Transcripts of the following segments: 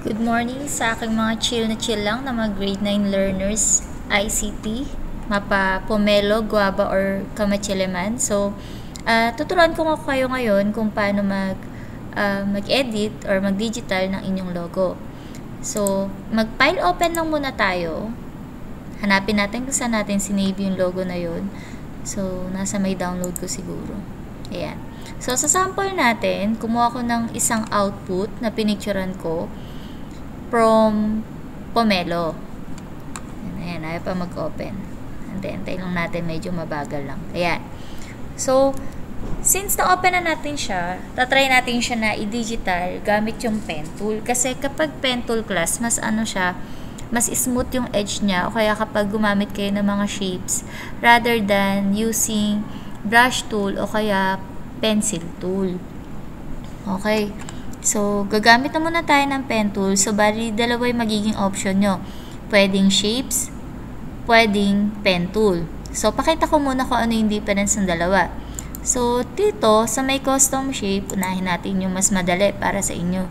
Good morning sa aking mga chill na chill lang na mga grade 9 learners ICT, mapa Pomelo, Guava, or Kamachileman. So, uh, tuturuan ko nga kayo ngayon kung paano mag, uh, mag-edit or mag-digital ng inyong logo. So, mag-file open lang muna tayo. Hanapin natin kung saan natin sinave yung logo na yun. So, nasa may download ko siguro. Ayan. So, sa sample natin, kumuha ko ng isang output na pinicturean ko from Pomelo. Ayan, ayaw pa mag-open. Antay-antay lang natin, medyo mabagal lang. Ayan. So, since na-open na natin siya, tatry natin siya na i-digital gamit yung pen tool. Kasi kapag pen tool class, mas ano siya, mas smooth yung edge niya. O kaya kapag gumamit kayo ng mga shapes, rather than using brush tool o kaya pencil tool. Okay. So, gagamit na muna tayo ng pen tool. So, bali, dalawa yung magiging option nyo. Pwedeng shapes, pwedeng pen tool. So, pakita ko muna kung ano yung difference ng dalawa. So, dito, sa may custom shape, unahin natin yung mas madali para sa inyo.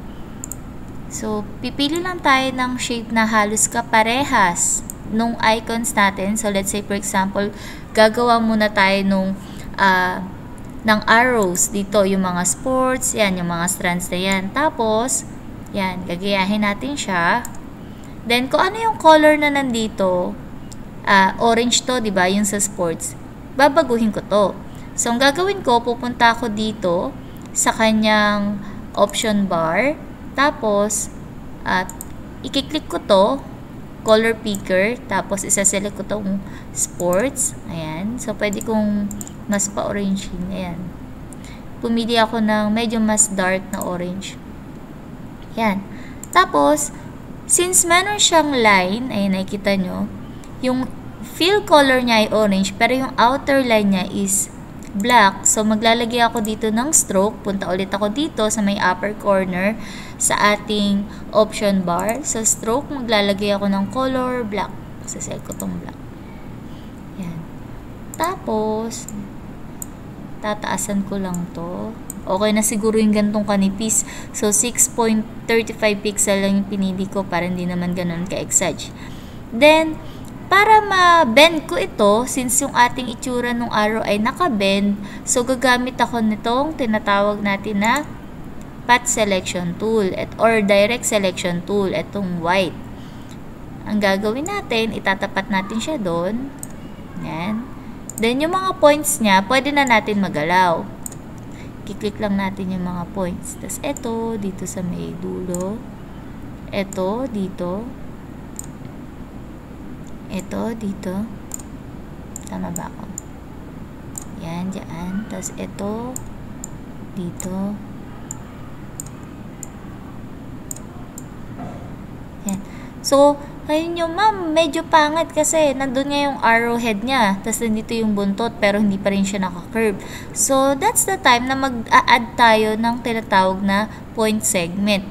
So, pipili lang tayo ng shape na halos kaparehas nung icons natin. So, let's say, for example, gagawa muna tayo nung uh, ng arrows dito, yung mga sports, yan, yung mga strands na yan. Tapos, yan, gagayahin natin siya. Then, kung ano yung color na nandito, uh, orange to, di ba, yung sa sports, babaguhin ko to. So, ang gagawin ko, pupunta ako dito sa kanyang option bar. Tapos, at uh, ikiklik ko to, color picker, tapos isa-select ko tong sports. Ayan. So, pwede kong mas pa-orange yun. Ayan. Pumili ako ng medyo mas dark na orange. Yan. Tapos, since meron siyang line, ay nakikita nyo, yung fill color niya ay orange, pero yung outer line niya is black. So, maglalagay ako dito ng stroke. Punta ulit ako dito sa may upper corner sa ating option bar. Sa stroke, maglalagay ako ng color black. Sasel ko tong black. Yan. Tapos, tataasan ko lang to. Okay na siguro yung gantong kanipis. So, 6.35 pixel lang yung pinili ko para hindi naman ganun ka-exage. Then, para ma-bend ko ito, since yung ating itsura ng arrow ay naka-bend, so gagamit ako nitong tinatawag natin na path selection tool at, or direct selection tool, itong white. Ang gagawin natin, itatapat natin siya doon. Yan. Then, yung mga points niya, pwede na natin magalaw. Kiklik lang natin yung mga points. Tapos, ito, dito sa may dulo. Ito, dito. Ito, dito. Tama ba ako? Yan, dyan. Tapos, ito, dito. Yan. So, ayun yung ma'am, medyo pangit kasi nandun nga yung arrowhead niya. Tapos nandito yung buntot pero hindi pa rin siya naka-curve. So, that's the time na mag-add tayo ng tinatawag na point segment.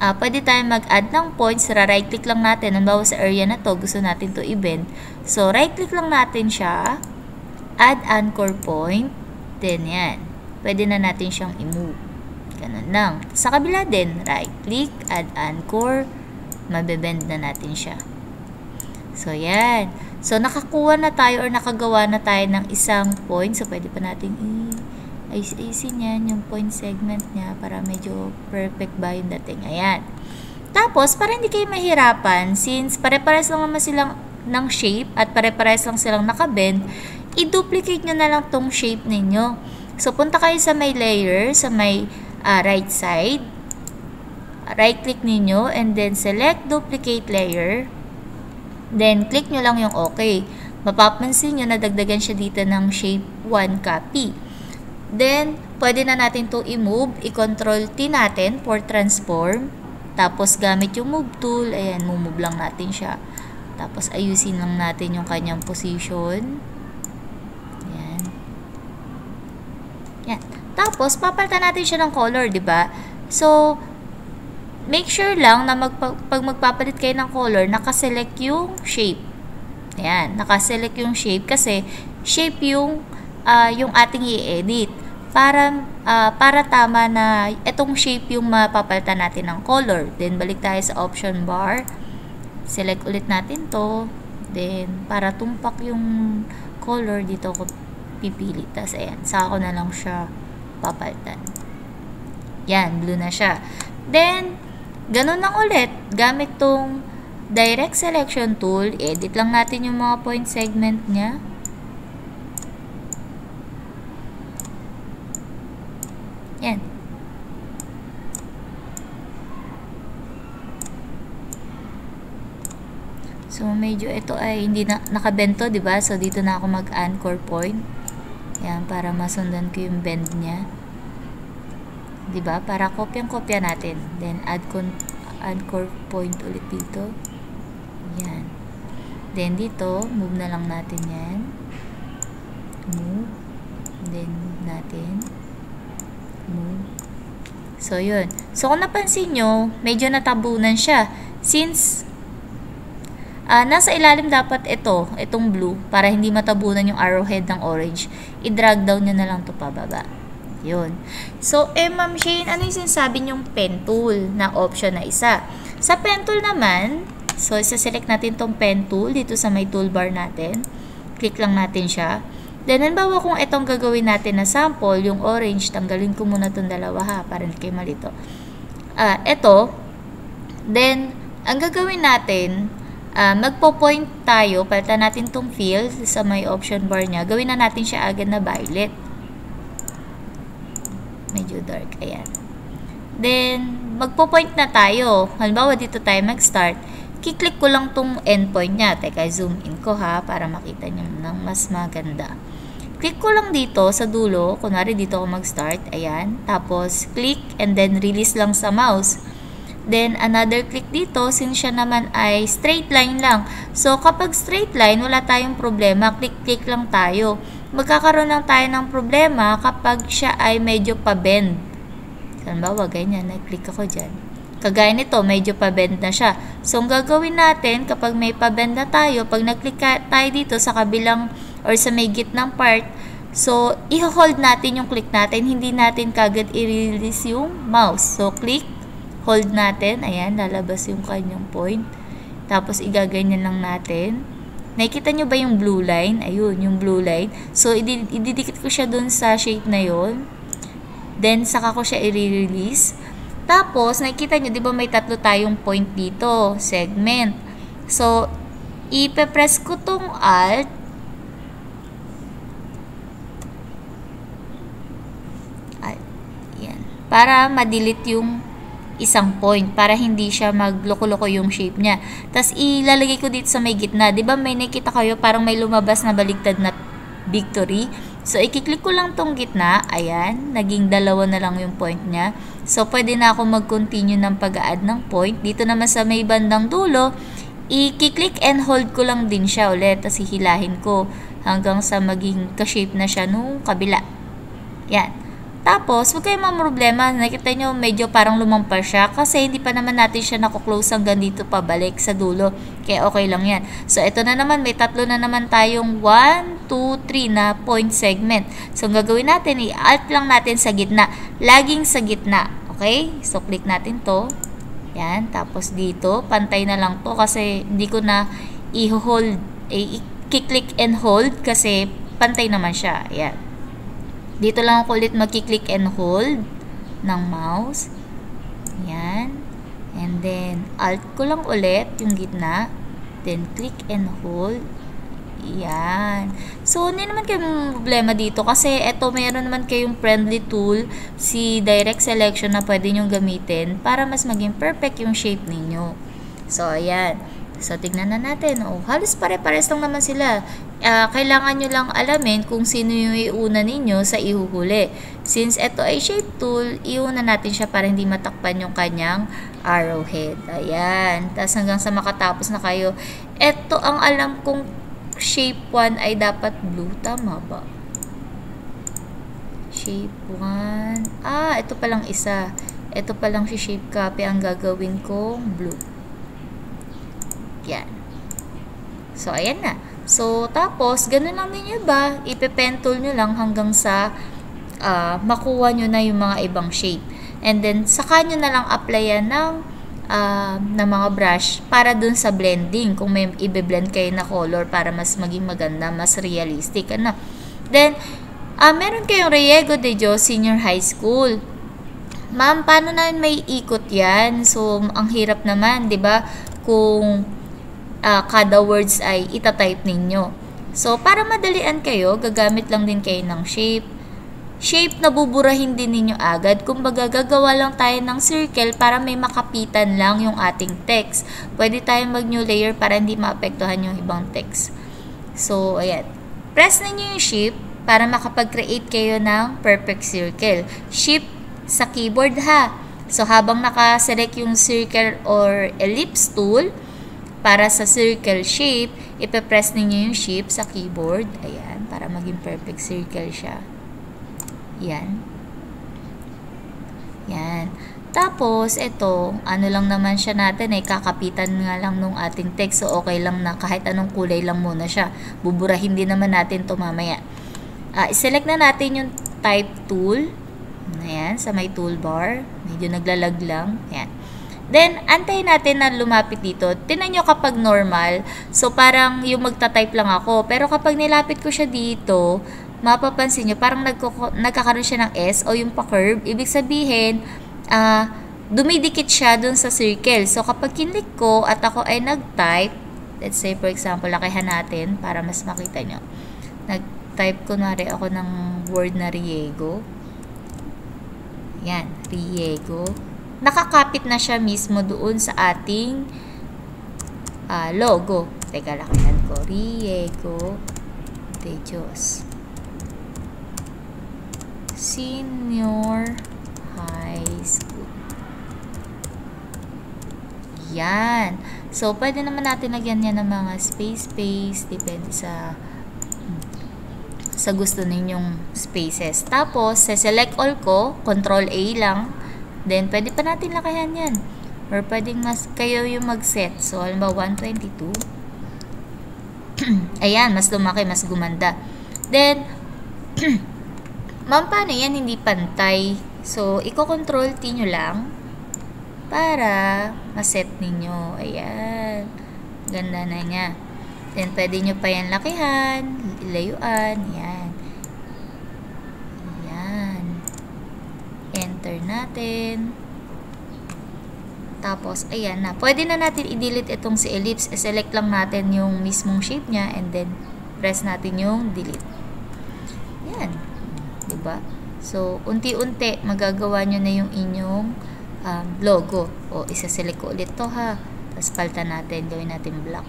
Uh, pwede tayo mag-add ng points. Ra-right click lang natin. Halimbawa sa area na to, gusto natin to i-bend. So, right click lang natin siya. Add anchor point. Then, yan. Pwede na natin siyang i-move. Ganun lang. Sa kabila din, right click, add anchor, mabebend na natin siya. So, yan. So, nakakuha na tayo or nakagawa na tayo ng isang point. So, pwede pa natin i-ayusin yan yung point segment niya para medyo perfect ba yung dating. Ayan. Tapos, para hindi kayo mahirapan, since pare-pares lang naman silang ng shape at pare-pares lang silang nakabend, i-duplicate nyo na lang tong shape ninyo. So, punta kayo sa may layer, sa may uh, right side right click ninyo and then select duplicate layer. Then click nyo lang yung okay. Mapapansin nyo na dagdagan siya dito ng shape 1 copy. Then, pwede na natin to i-move. I-control T natin for transform. Tapos, gamit yung move tool. Ayan, move lang natin siya. Tapos, ayusin lang natin yung kanyang position. Ayan. Yan. Tapos, papalitan natin siya ng color, di ba? So, make sure lang na magpa pag magpapalit kayo ng color, nakaselect yung shape. Ayan, nakaselect yung shape kasi shape yung, uh, yung ating i-edit. para, uh, para tama na itong shape yung mapapalitan natin ng color. Then, balik tayo sa option bar. Select ulit natin to. Then, para tumpak yung color, dito ko pipili. Tapos, ayan, saka ko na lang siya papalitan. Yan, blue na siya. Then, ganun lang ulit. Gamit tong direct selection tool, edit lang natin yung mga point segment niya. Yan. So, medyo ito ay hindi na, nakabento, ba? So, dito na ako mag-anchor point. Yan, para masundan ko yung bend niya. Di ba? Para kopyang-kopya natin. Then, add con anchor point ulit dito. Yan. Then, dito, move na lang natin yan. Move. Then, move natin move. So, yun. So, kung napansin nyo, medyo natabunan siya. Since, uh, nasa ilalim dapat ito, itong blue, para hindi matabunan yung arrowhead ng orange, i-drag down nyo na lang to pababa. Yun. So, eh, Ma'am Shane, ano yung sinasabi nyong pen tool na option na isa? Sa pen tool naman, so, isa-select natin tong pen tool dito sa may toolbar natin. Click lang natin siya. Then, halimbawa kung itong gagawin natin na sample, yung orange, tanggalin ko muna itong dalawa ha, para hindi kayo malito. Uh, ito, then, ang gagawin natin, uh, magpo-point tayo, palitan natin itong field sa may option bar niya. Gawin na natin siya agad na violet. Medyo dark, ayan. Then, magpo-point na tayo. Halimbawa, dito tayo mag-start kiklik ko lang tong endpoint niya. Teka, zoom in ko ha, para makita niyo ng mas maganda. Click ko lang dito sa dulo, kunwari dito ako mag-start, ayan. Tapos, click and then release lang sa mouse. Then, another click dito, since siya naman ay straight line lang. So, kapag straight line, wala tayong problema. Click-click lang tayo. Magkakaroon lang tayo ng problema kapag siya ay medyo pa-bend. Halimbawa, ganyan, nag-click ako dyan. Kagaya nito, medyo pa-bend na siya. So, ang gagawin natin, kapag may pa-bend na tayo, pag nag-click tayo dito sa kabilang or sa may gitnang part, so, i-hold natin yung click natin. Hindi natin kagad i-release yung mouse. So, click, hold natin. Ayan, lalabas yung kanyang point. Tapos, igaganyan lang natin. Nakikita nyo ba yung blue line? Ayun, yung blue line. So, ididikit ko siya dun sa shape na yon Then, saka ko siya i-release. Tapos, nakikita nyo, di ba may tatlo tayong point dito, segment. So, ipe-press ko tong alt. Alt. Yan. Para ma-delete yung isang point para hindi siya magloko-loko yung shape niya. Tapos ilalagay ko dito sa may gitna. ba may nakita kayo parang may lumabas na baligtad na victory? So, ikiklik ko lang tong gitna. Ayan, naging dalawa na lang yung point niya. So, pwede na ako mag-continue ng pag-add ng point. Dito naman sa may bandang dulo, i-click and hold ko lang din siya ulit. Tapos, hihilahin ko hanggang sa maging ka-shape na siya nung kabila. Yan. Tapos, huwag kayong problema. Nakita nyo, medyo parang lumampas siya kasi hindi pa naman natin siya nakuklose hanggang dito pabalik sa dulo. Kaya okay lang yan. So, ito na naman. May tatlo na naman tayong 1, 2, 3 na point segment. So, ang gagawin natin, i-alt lang natin sa gitna. Laging sa gitna. Okay? So, click natin to. Yan. Tapos dito, pantay na lang to kasi hindi ko na i-hold, i-click and hold kasi pantay naman siya. Yan. Dito lang ako ulit magki-click and hold ng mouse. Yan. And then, alt ko lang ulit yung gitna. Then, click and hold. Yan. So, hindi naman kayo problema dito kasi eto meron naman kayong friendly tool, si direct selection na pwede nyong gamitin para mas maging perfect yung shape ninyo. So, ayan. So, tignan na natin. Oh, halos pare-pares lang naman sila. Uh, kailangan nyo lang alamin kung sino yung iuna ninyo sa ihuhuli. Since ito ay shape tool, iuna natin siya para hindi matakpan yung kanyang arrowhead. Ayan. Tapos hanggang sa makatapos na kayo. Ito ang alam kong shape 1 ay dapat blue. Tama ba? Shape 1. Ah, ito palang isa. Ito palang si shape copy ang gagawin kong blue. Yan. So, ayan na. So, tapos, ganun lang din yun ba? Ipe-pen tool nyo lang hanggang sa uh, makuha nyo na yung mga ibang shape. And then, saka nyo na lang applyan ng, uh, ng mga brush para dun sa blending. Kung may i-blend kayo na color para mas maging maganda, mas realistic. Ano? Then, uh, meron kayong Riego de Dios Senior High School. Ma'am, paano na may ikot yan? So, ang hirap naman, di ba? Kung uh, kada words ay itatype ninyo. So, para madalian kayo, gagamit lang din kayo ng shape. Shape na buburahin din ninyo agad. Kumbaga, gagawa lang tayo ng circle para may makapitan lang yung ating text. Pwede tayong mag-new layer para hindi maapektuhan yung ibang text. So, ayan. Press ninyo yung shape para makapag-create kayo ng perfect circle. Shift sa keyboard ha. So, habang naka-select yung circle or ellipse tool, para sa circle shape, ipe-press ninyo yung shape sa keyboard. Ayan, para maging perfect circle siya. Yan. Yan. Tapos, ito, ano lang naman siya natin eh, kakapitan nga lang nung ating text. So, okay lang na kahit anong kulay lang muna siya. Buburahin din naman natin to mamaya. Uh, select na natin yung type tool. Ayan, sa may toolbar. Medyo naglalag lang. Ayan. Then, antayin natin na lumapit dito. Tinan nyo kapag normal, so parang yung magta-type lang ako. Pero kapag nilapit ko siya dito, mapapansin nyo, parang nagkakaroon siya ng S o yung pa-curve. Ibig sabihin, uh, dumidikit siya dun sa circle. So, kapag kinlik ko at ako ay nag-type, let's say for example, lakihan natin para mas makita nyo. Nag-type kunwari ako ng word na Riego. Yan, Riego nakakapit na siya mismo doon sa ating uh, logo. Teka, lakihan ko. Riego de Dios. Senior High School. Yan. So, pwede naman natin lagyan yan ng mga space-space. Depende sa sa gusto ninyong spaces. Tapos, sa select all ko, control A lang Then, pwede pa natin lakayan yan. Or pwedeng mas, kayo yung mag-set. So, halimbawa, 122. Ayan, mas lumaki, mas gumanda. Then, ma'am, paano yan? Hindi pantay. So, i-control T nyo lang para ma-set ninyo. Ayan. Ganda na niya. Then, pwede nyo pa yan lakihan, ilayuan. Ayan. Natin. Tapos, ayan na. Pwede na natin i-delete itong si ellipse. I-select lang natin yung mismong shape niya and then press natin yung delete. Yan. ba diba? So, unti-unti magagawa nyo na yung inyong um, logo. O, isa-select ko ulit to ha. Tapos, palta natin. Gawin natin black.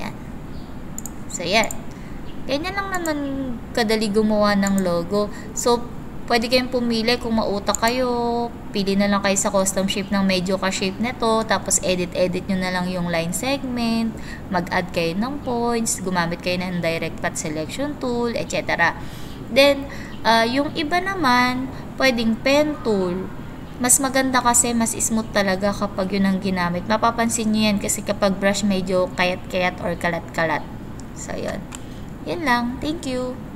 Yan. So, yan. Ganyan lang naman kadali gumawa ng logo. So, Pwede kayong pumili kung mautak kayo. Pili na lang kayo sa custom shape ng medyo ka-shape nito. Tapos edit-edit nyo na lang yung line segment. Mag-add kayo ng points. Gumamit kayo ng direct path selection tool, etc. Then, uh, yung iba naman, pwedeng pen tool. Mas maganda kasi mas smooth talaga kapag yun ang ginamit. Mapapansin nyo yan kasi kapag brush medyo kayat-kayat or kalat-kalat. So, yun. Yan lang. Thank you.